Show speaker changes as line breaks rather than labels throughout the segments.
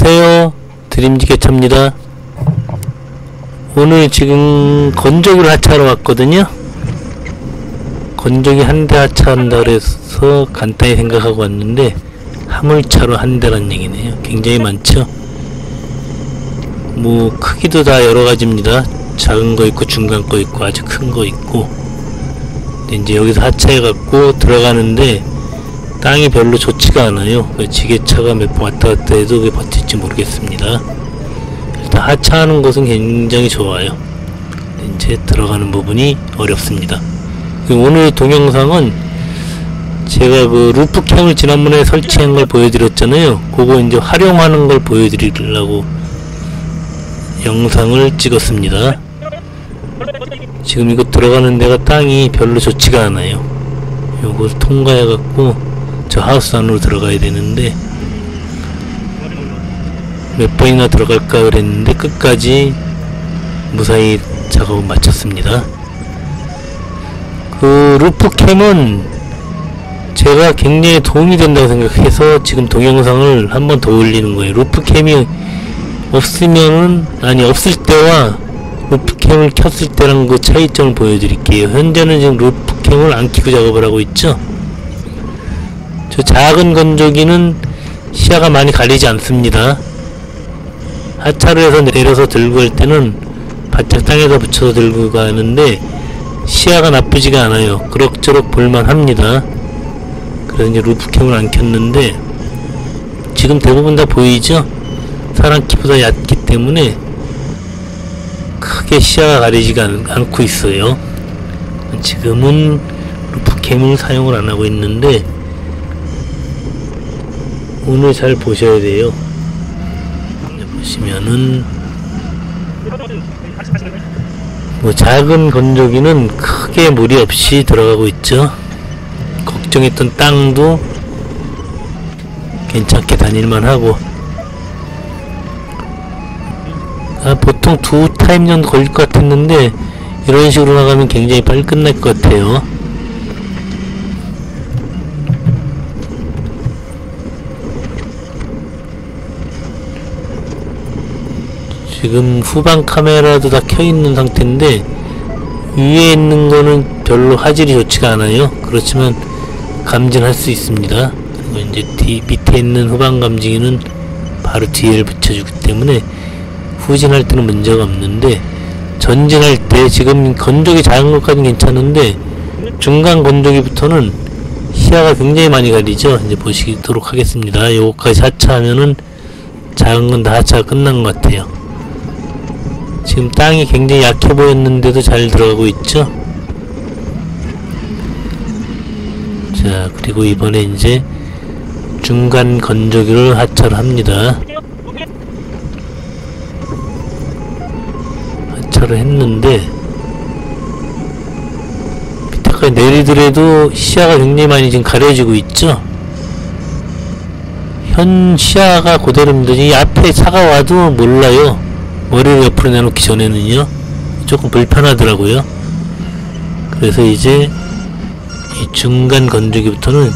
안녕하세요. 드림지게차입니다. 오늘 지금 건조기를 하차하러 왔거든요. 건조기 한 대 하차한다 그래서 간단히 생각하고 왔는데 화물차로 한 대란 얘기네요. 굉장히 많죠. 뭐 크기도 다 여러 가지입니다. 작은 거 있고 중간 거 있고 아주 큰 거 있고. 이제 여기서 하차해 갖고 들어가는데 땅이 별로 좋지가 않아요. 그 지게차가 몇 번 왔다 갔다 해도 왜 버틸지 모르겠습니다. 일단 하차하는 것은 굉장히 좋아요. 이제 들어가는 부분이 어렵습니다. 그 오늘 동영상은 제가 그 루프캠을 지난번에 설치한 걸 보여드렸잖아요. 그거 이제 활용하는 걸 보여드리려고 영상을 찍었습니다. 지금 이거 들어가는 데가 땅이 별로 좋지가 않아요. 요걸 통과해갖고 저 하우스 안으로 들어가야 되는데 몇 번이나 들어갈까 그랬는데 끝까지 무사히 작업을 마쳤습니다. 그 루프캠은 제가 굉장히 도움이 된다고 생각해서 지금 동영상을 한 번 더 올리는 거예요. 루프캠이 없으면은 아니 없을 때와 루프캠을 켰을 때랑 그 차이점을 보여드릴게요. 현재는 지금 루프캠을 안 켜고 작업을 하고 있죠. 저 작은 건조기는 시야가 많이 가리지 않습니다. 하차를 해서 내려서 들고 갈 때는 바짝 땅에다 붙여서 들고 가는데 시야가 나쁘지가 않아요. 그럭저럭 볼만합니다. 그래서 이제 루프캠을 안 켰는데 지금 대부분 다 보이죠? 사람 키보다 얕기 때문에 크게 시야가 가리지가 않, 않고 있어요. 지금은 루프캠을 사용을 안 하고 있는데 오늘 잘 보셔야 돼요. 보시면은 뭐 작은 건조기는 크게 무리 없이 들어가고 있죠. 걱정했던 땅도 괜찮게 다닐만 하고 아, 보통 두 타임 정도 걸릴 것 같았는데 이런 식으로 나가면 굉장히 빨리 끝날 것 같아요. 지금 후방 카메라도 다 켜있는 상태인데 위에 있는 거는 별로 화질이 좋지가 않아요. 그렇지만 감지할 수 있습니다. 그리고 이제 뒤, 밑에 있는 후방 감지기는 바로 뒤에 붙여주기 때문에 후진할 때는 문제가 없는데 전진할 때 지금 건조기 작은 것까지는 괜찮은데 중간 건조기부터는 시야가 굉장히 많이 가리죠. 이제 보시도록 하겠습니다. 요거까지 하차하면은 작은 건 다 하차가 끝난 것 같아요 지금 땅이 굉장히 약해 보였는데도 잘 들어가고 있죠? 자 그리고 이번에 이제 중간 건조기를 하차를 합니다. 하차를 했는데 밑에까지 내리더라도 시야가 굉장히 많이 지금 가려지고 있죠? 현 시야가 그대로입니다. 이 앞에 차가 와도 몰라요 머리를 옆으로 내놓기 전에는요 조금 불편하더라고요. 그래서 이제 이 중간 건조기부터는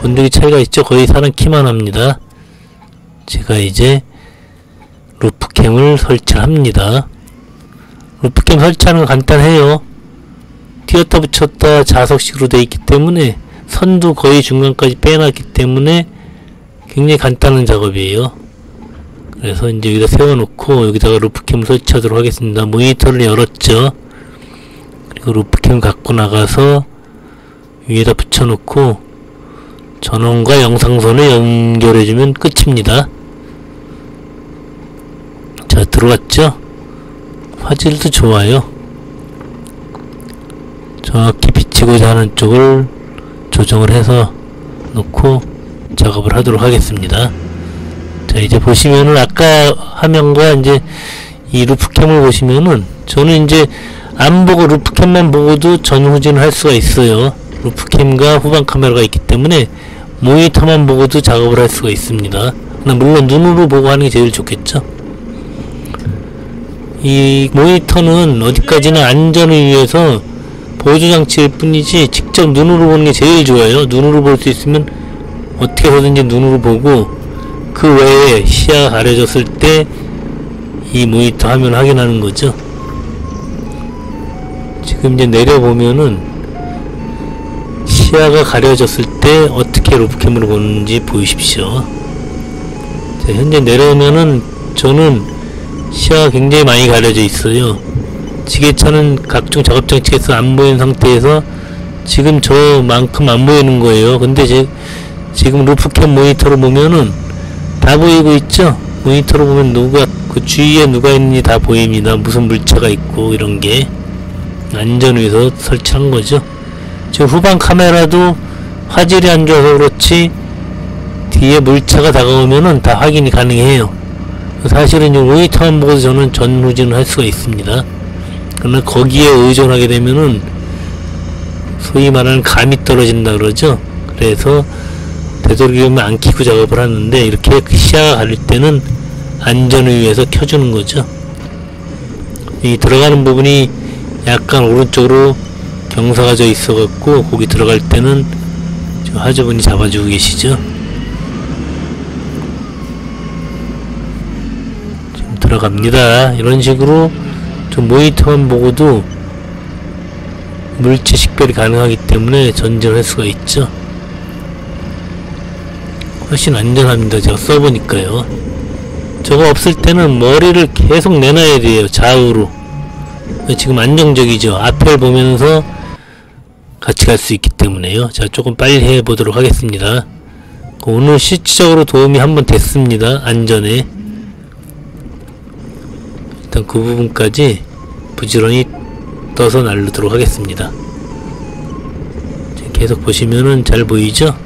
건조기 차이가 있죠? 거의 사람 키만 합니다. 제가 이제 루프캠을 설치합니다. 루프캠 설치하는 건 간단해요. 띄었다 붙였다 자석식으로 되어 있기 때문에 선도 거의 중간까지 빼놨기 때문에 굉장히 간단한 작업이에요 그래서 이제 여기다 세워놓고 여기다가 루프캠 설치하도록 하겠습니다. 모니터를 열었죠. 그리고 루프캠 갖고 나가서 위에다 붙여놓고 전원과 영상선을 연결해주면 끝입니다. 자 들어갔죠? 화질도 좋아요. 정확히 비치고자 하는 쪽을 조정을 해서 놓고 작업을 하도록 하겠습니다. 자 이제 보시면은 아까 화면과 이제 이 루프캠을 보시면은 저는 이제 안 보고 루프캠만 보고도 전후진을 할 수가 있어요. 루프캠과 후방 카메라가 있기 때문에 모니터만 보고도 작업을 할 수가 있습니다. 물론 눈으로 보고 하는 게 제일 좋겠죠. 이 모니터는 어디까지나 안전을 위해서 보조장치일 뿐이지 직접 눈으로 보는 게 제일 좋아요. 눈으로 볼 수 있으면 어떻게 해서든지 눈으로 보고 그 외에 시야가 가려졌을 때 이 모니터 화면 확인하는 거죠. 지금 이제 내려보면은 시야가 가려졌을 때 어떻게 로프캠으로 보는지 보이십시오. 자, 현재 내려오면은 저는 시야가 굉장히 많이 가려져 있어요. 지게차는 각종 작업 장치에서 안 보이는 상태에서 지금 저만큼 안 보이는 거예요. 근데 제, 지금 루프캠 모니터로 보면은 다 보이고 있죠? 모니터로 보면 누가 그 주위에 누가 있는지 다 보입니다. 무슨 물체가 있고 이런 게 안전 위해서 설치한 거죠. 지금 후방 카메라도 화질이 안 좋아서 그렇지 뒤에 물체가 다가오면은 다 확인이 가능해요. 사실은 이 모니터만 보고도 저는 전후진을 할 수가 있습니다. 그러나 거기에 의존하게 되면은 소위 말하는 감이 떨어진다 그러죠. 그래서 되도록이면 안 켜고 작업을 하는데 이렇게 시야가 가릴 때는 안전을 위해서 켜주는 거죠. 이 들어가는 부분이 약간 오른쪽으로 경사가 져 있어 갖고 거기 들어갈 때는 저 화주분이 잡아주고 계시죠. 지금 들어갑니다. 이런 식으로 좀 모니터만 보고도 물체 식별이 가능하기 때문에 전진을 할 수가 있죠. 훨씬 안전합니다. 제가 써보니까요. 저거 없을 때는 머리를 계속 내놔야 돼요. 좌우로. 지금 안정적이죠. 앞을 보면서 같이 갈 수 있기 때문에요. 자, 조금 빨리 해보도록 하겠습니다. 오늘 실질적으로 도움이 한번 됐습니다. 안전에. 일단 그 부분까지 부지런히 떠서 날르도록 하겠습니다. 계속 보시면은 잘 보이죠?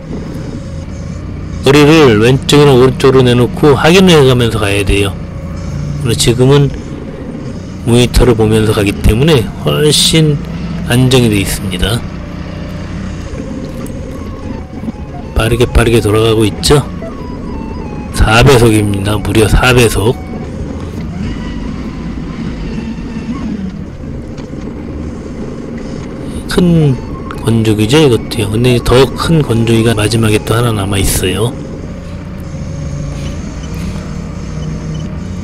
머리를 왼쪽이나 오른쪽으로 내놓고 확인을 해가면서 가야 돼요. 지금은 모니터를 보면서 가기 때문에 훨씬 안정이 되어 있습니다. 빠르게 빠르게 돌아가고 있죠? 4배속입니다. 무려 4배속. 큰 건조기죠 이것도요. 근데 더 큰 건조기가 마지막에 또 하나 남아 있어요.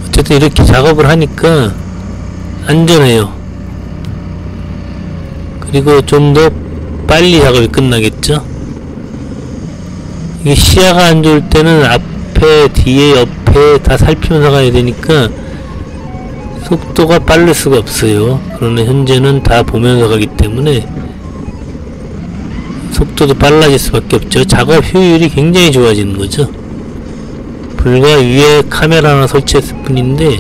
어쨌든 이렇게 작업을 하니까 안전해요. 그리고 좀 더 빨리 작업이 끝나겠죠? 이게 시야가 안 좋을 때는 앞에 뒤에 옆에 다 살피면서 가야 되니까 속도가 빠를 수가 없어요. 그러나 현재는 다 보면서 가기 때문에 속도도 빨라질 수밖에 없죠. 작업 효율이 굉장히 좋아지는 거죠. 불과 위에 카메라 하나 설치했을 뿐인데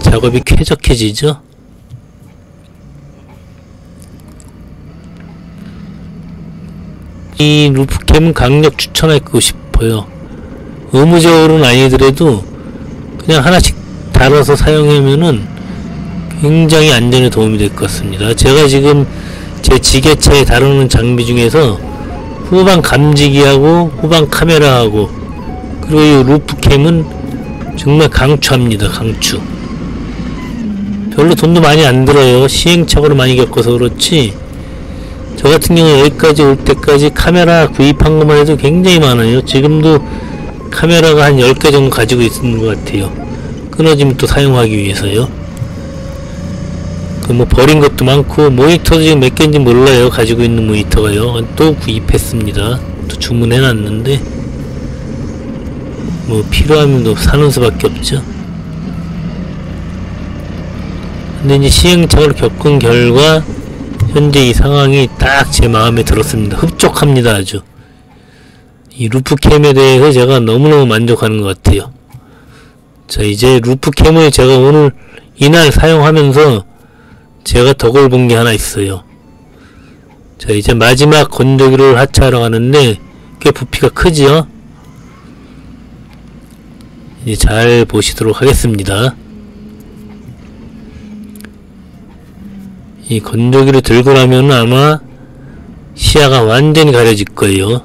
작업이 쾌적해지죠. 이 루프캠은 강력 추천하고 싶어요. 의무적으로는 아니더라도 그냥 하나씩 달아서 사용하면은 굉장히 안전에 도움이 될 것 같습니다. 제가 지금 제 지게차에 다루는 장비 중에서 후방 감지기하고 후방 카메라하고 그리고 이 루프캠은 정말 강추합니다. 강추. 별로 돈도 많이 안 들어요. 시행착오를 많이 겪어서 그렇지. 저 같은 경우 여기까지 올 때까지 카메라 구입한 것만 해도 굉장히 많아요. 지금도 카메라가 한 10개 정도 가지고 있는 것 같아요. 끊어지면 또 사용하기 위해서요. 그 뭐 버린 것도 많고 모니터도 지금 몇 개인지 몰라요. 가지고 있는 모니터가요. 또 구입했습니다. 또 주문해 놨는데 뭐 필요하면 또 사는 수밖에 없죠. 근데 이제 시행착오를 겪은 결과 현재 이 상황이 딱 제 마음에 들었습니다. 흡족합니다 아주. 이 루프캠에 대해서 제가 너무너무 만족하는 것 같아요. 자 이제 루프캠을 제가 오늘 이날 사용하면서 제가 덕을 본 게 하나 있어요. 자 이제 마지막 건조기를 하차하러 가는데 꽤 부피가 크지요? 이제 잘 보시도록 하겠습니다. 이 건조기를 들고 나면 아마 시야가 완전히 가려질 거예요.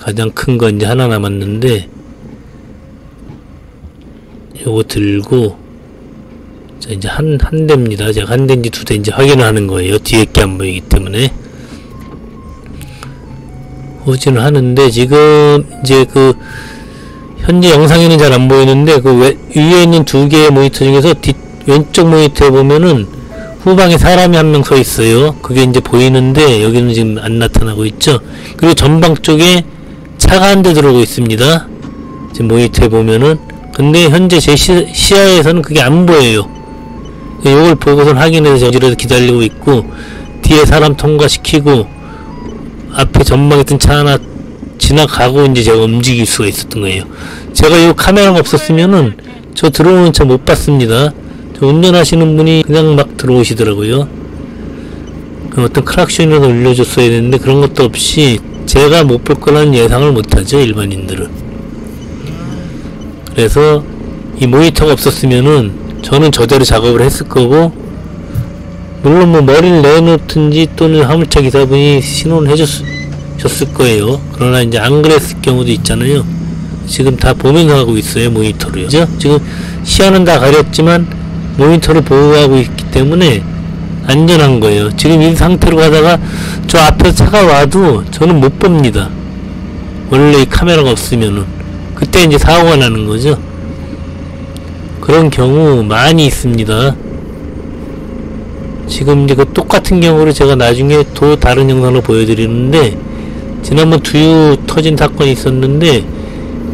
가장 큰 거 이제 하나 남았는데 요거 들고 자 이제 한 한 대입니다. 제가 한 대인지 두 대인지 확인을 하는 거예요. 뒤에 게 안 보이기 때문에 오지는 하는데 지금 이제 그 현재 영상에는 잘 안 보이는데 그 외, 위에 있는 두 개의 모니터 중에서 뒤 왼쪽 모니터에 보면은 후방에 사람이 한 명 서 있어요. 그게 이제 보이는데 여기는 지금 안 나타나고 있죠. 그리고 전방 쪽에 차가 한 대 들어오고 있습니다. 지금 모니터에 보면은 근데 현재 제 시, 시야에서는 그게 안 보여요. 이걸 보고선 확인해서 저지에서 기다리고 있고 뒤에 사람 통과시키고 앞에 있던 차 하나 지나가고 이제 제가 움직일 수가 있었던 거예요. 제가 이 카메라가 없었으면은 저 들어오는 차 못 봤습니다. 저 운전하시는 분이 그냥 막 들어오시더라고요. 그 어떤 크락션이라도 올려줬어야 되는데 그런 것도 없이 제가 못 볼 거라는 예상을 못하죠 일반인들은. 그래서 이 모니터가 없었으면은 저는 저대로 작업을 했을 거고 물론 뭐 머리를 내놓든지 또는 화물차 기사분이 신호를 해줬을 거예요. 그러나 이제 안 그랬을 경우도 있잖아요. 지금 다 보면서 하고 있어요 모니터로요. 그죠? 지금 시야는 다 가렸지만 모니터를 보호하고 있기 때문에 안전한 거예요. 지금 이 상태로 가다가 저 앞에 차가 와도 저는 못 봅니다. 원래 이 카메라가 없으면은 그때 이제 사고가 나는 거죠. 그런 경우 많이 있습니다. 지금 이제 그 똑같은 경우를 제가 나중에 또 다른 영상으로 보여드리는데 지난번 두유 터진 사건이 있었는데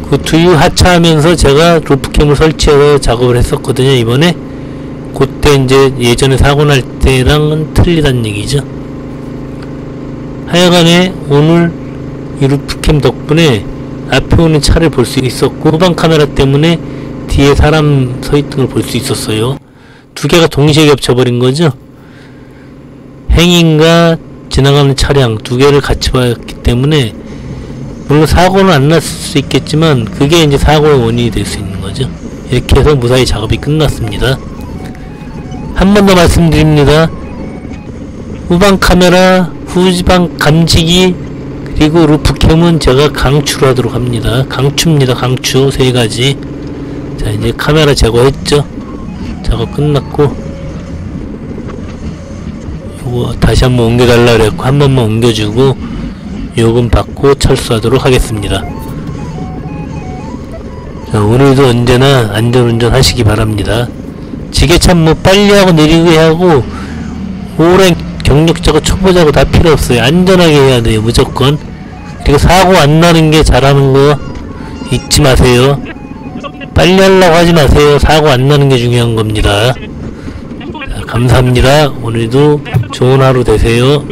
그 두유 하차하면서 제가 루프캠을 설치해서 작업을 했었거든요 이번에 그때 이제 예전에 사고 날 때랑은 틀리단 얘기죠 하여간에 오늘 이 루프캠 덕분에 앞에 오는 차를 볼 수 있었고 후방 카메라 때문에 뒤에 사람 서 있던 걸 볼 수 있었어요 두 개가 동시에 겹쳐버린 거죠 행인과 지나가는 차량 두 개를 같이 봤기 때문에 물론 사고는 안 났을 수 있겠지만 그게 이제 사고의 원인이 될 수 있는 거죠. 이렇게 해서 무사히 작업이 끝났습니다. 한 번 더 말씀드립니다. 후방 카메라, 후방 감지기, 그리고 루프캠은 제가 강추를 하도록 합니다. 강추입니다. 강추 세 가지. 자 이제 카메라 제거했죠. 작업 끝났고 요거 다시 한번 옮겨달라 그랬고 한 번만 옮겨주고 요금 받고 철수하도록 하겠습니다. 자, 오늘도 언제나 안전운전 하시기 바랍니다. 지게참 뭐 빨리 하고 느리게 하고 오랜 경력자고 초보자고 다 필요 없어요. 안전하게 해야 돼요. 무조건. 그리고 사고 안 나는 게 잘하는 거 잊지 마세요. 빨리 하려고 하지 마세요. 사고 안 나는 게 중요한 겁니다. 자, 감사합니다. 오늘도 좋은 하루 되세요.